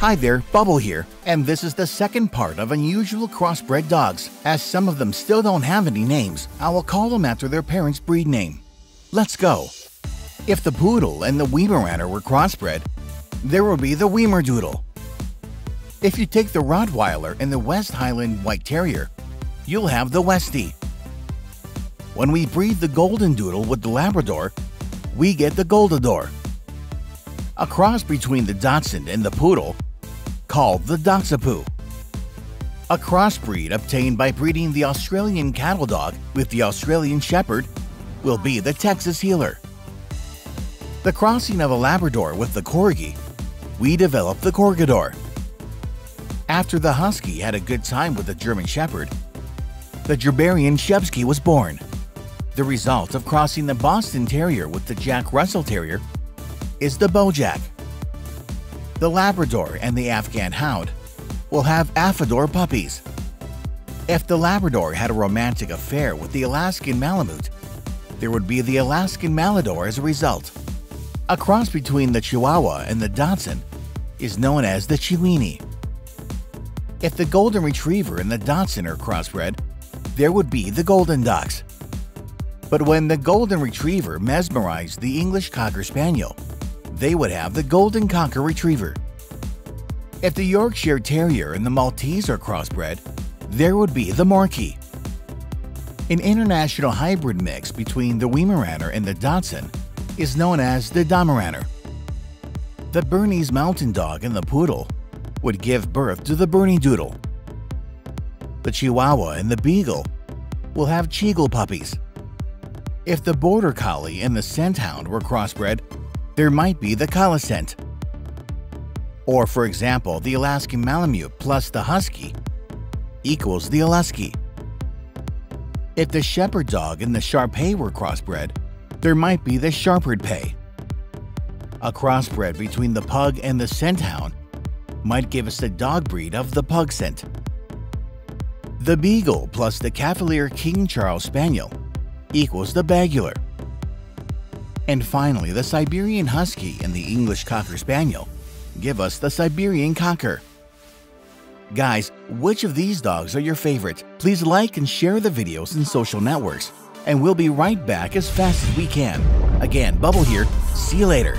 Hi there, Bubble here, and this is the second part of unusual crossbred dogs. As some of them still don't have any names, I will call them after their parents' breed name. Let's go. If the Poodle and the Weimaraner were crossbred, there would be the Weimerdoodle. If you take the Rottweiler and the West Highland White Terrier, you'll have the Westie. When we breed the Golden Doodle with the Labrador, we get the Goldador. A cross between the Dachshund and the Poodle called the Dachshapoo. A crossbreed obtained by breeding the Australian cattle dog with the Australian Shepherd will be the Texas Heeler. The crossing of a Labrador with the Corgi, we developed the Corgador. After the Husky had a good time with the German Shepherd, the Gerberian Shepsky was born. The result of crossing the Boston Terrier with the Jack Russell Terrier is the Bojack the Labrador and the Afghan Hound will have Affador puppies. If the Labrador had a romantic affair with the Alaskan Malamute, there would be the Alaskan Malador as a result. A cross between the Chihuahua and the Dachshund is known as the Chiweenie. If the Golden Retriever and the Dachshund are crossbred, there would be the Golden Dachs. But when the Golden Retriever mesmerized the English Cocker Spaniel, they would have the Golden Cocker Retriever. If the Yorkshire Terrier and the Maltese are crossbred, there would be the Morkie. An international hybrid mix between the Weimaraner and the Dachshund is known as the Damaraner. The Bernese Mountain Dog and the Poodle would give birth to the Bernedoodle. The Chihuahua and the Beagle will have Cheagle puppies. If the Border Collie and the Scent Hound were crossbred, there might be the Collie-Scent. Or for example, the Alaskan Malamute plus the Husky equals the Alusky. If the Shepherd Dog and the Shar-Pei were crossbred, there might be the Sharpard Pei. A crossbred between the Pug and the Scent Hound might give us the dog breed of the Pug Scent. The Beagle plus the Cavalier King Charles Spaniel equals the Bagular. And finally, the Siberian Husky and the English Cocker Spaniel give us the Siberian Cocker. Guys, which of these dogs are your favorite? Please like and share the videos in social networks, and we'll be right back as fast as we can. Again, Bubble here. See you later.